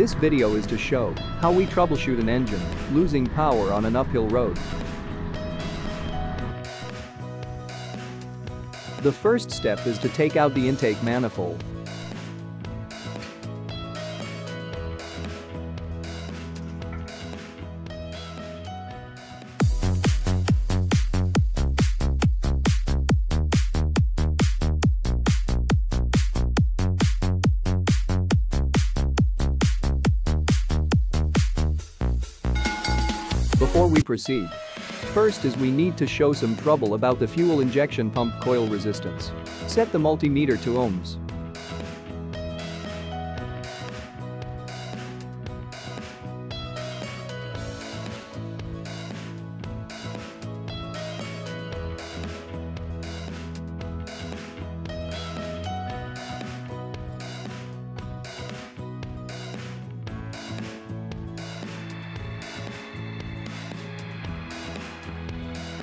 This video is to show how we troubleshoot an engine losing power on an uphill road. The first step is to take out the intake manifold. We proceed, first is we need to show some trouble about the fuel injection pump coil resistance. Set the multimeter to ohms.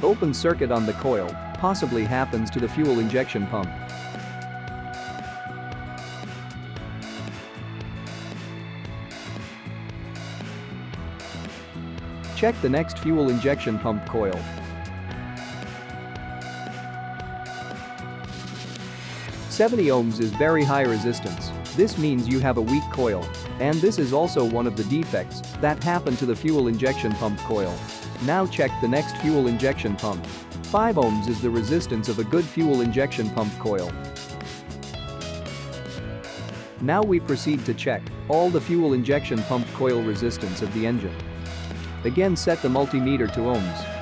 Open circuit on the coil possibly happens to the fuel injection pump. Check the next fuel injection pump coil. Seventy ohms is very high resistance. This means you have a weak coil. And this is also one of the defects that happen to the fuel injection pump coil. Now check the next fuel injection pump. 5 ohms is the resistance of a good fuel injection pump coil. Now we proceed to check all the fuel injection pump coil resistance of the engine. Again set the multimeter to ohms.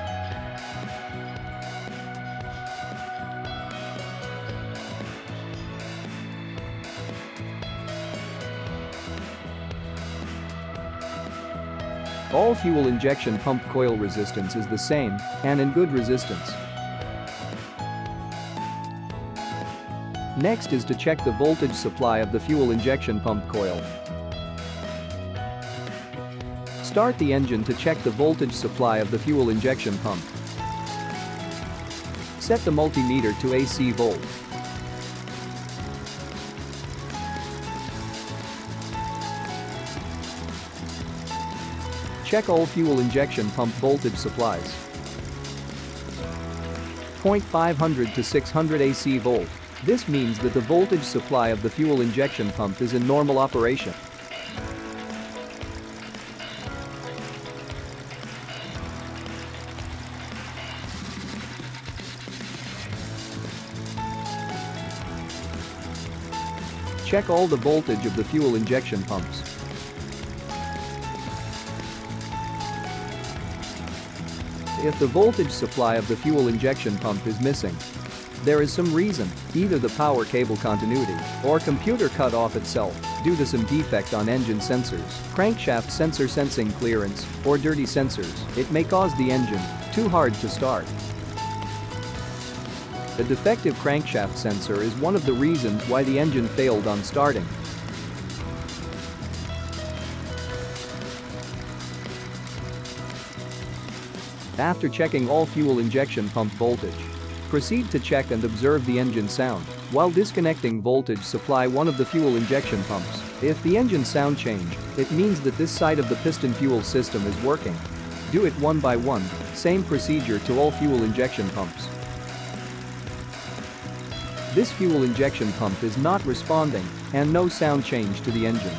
All fuel injection pump coil resistance is the same and in good resistance. Next is to check the voltage supply of the fuel injection pump coil. Start the engine to check the voltage supply of the fuel injection pump. Set the multimeter to AC volt. Check all fuel injection pump voltage supplies. 0.500 to 600 AC volt. This means that the voltage supply of the fuel injection pump is in normal operation. Check all the voltage of the fuel injection pumps. If the voltage supply of the fuel injection pump is missing, there is some reason, either the power cable continuity or computer cut off itself due to some defect on engine sensors, crankshaft sensor sensing clearance, or dirty sensors, it may cause the engine too hard to start. A defective crankshaft sensor is one of the reasons why the engine failed on starting. After checking all fuel injection pump voltage, proceed to check and observe the engine sound while disconnecting voltage supply one of the fuel injection pumps. If the engine sound change, it means that this side of the piston fuel system is working. Do it one by one, same procedure to all fuel injection pumps. This fuel injection pump is not responding and no sound change to the engine.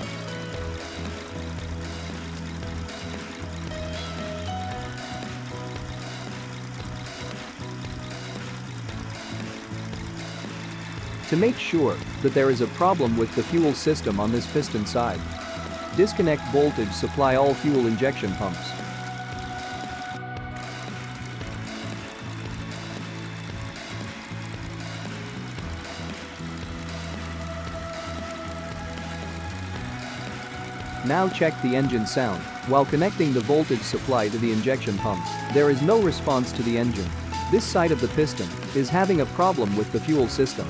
To make sure that there is a problem with the fuel system on this piston side, disconnect voltage supply all fuel injection pumps. Now check the engine sound. While connecting the voltage supply to the injection pump, there is no response to the engine. This side of the piston is having a problem with the fuel system.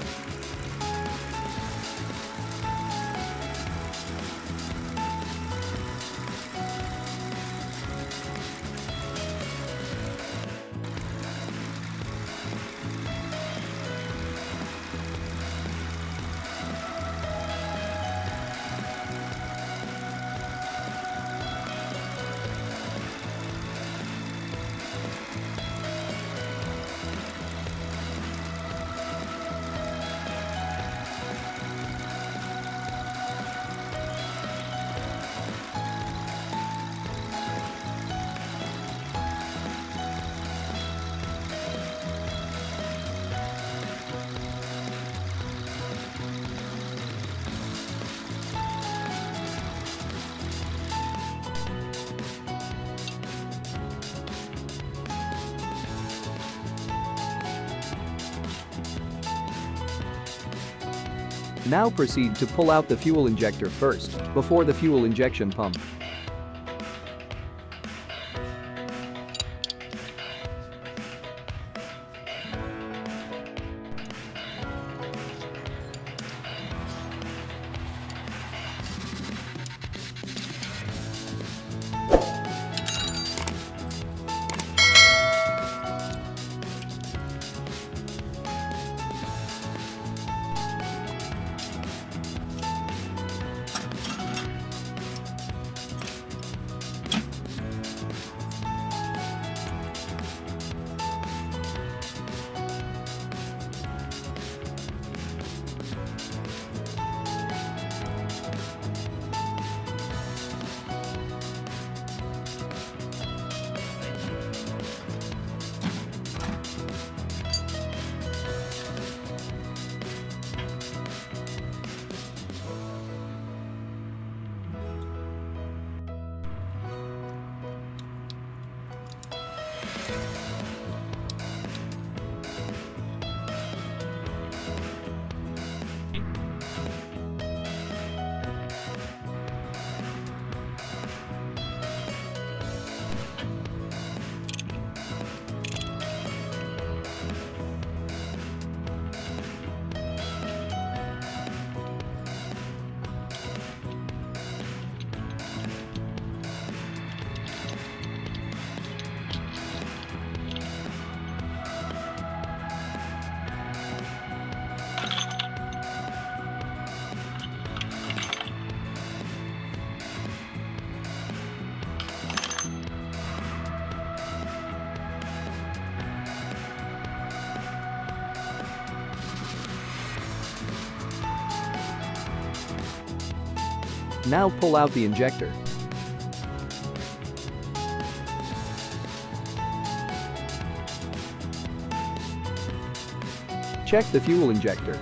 Now proceed to pull out the fuel injector first, before the fuel injection pump. Now pull out the injector. Check the fuel injector.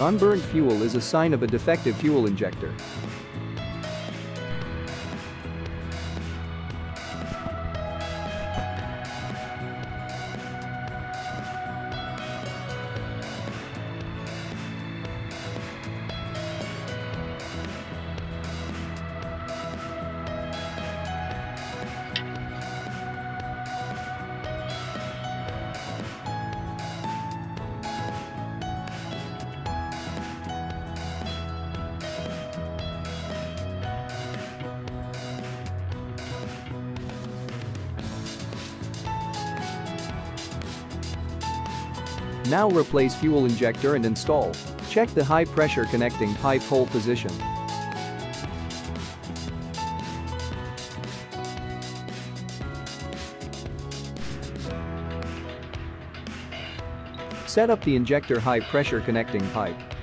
Unburned fuel is a sign of a defective fuel injector. Now replace fuel injector and install. Check the high pressure connecting pipe hole position. Set up the injector high pressure connecting pipe.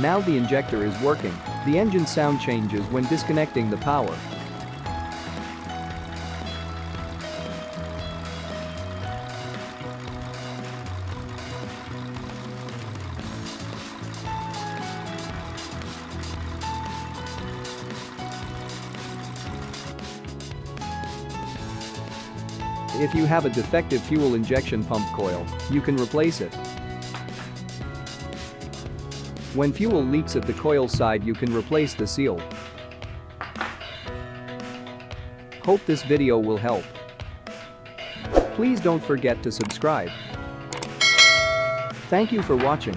Now the injector is working. The engine sound changes when disconnecting the power. If you have a defective fuel injection pump coil, you can replace it. When fuel leaks at the coil side you can replace the seal. Hope this video will help. Please don't forget to subscribe. Thank you for watching.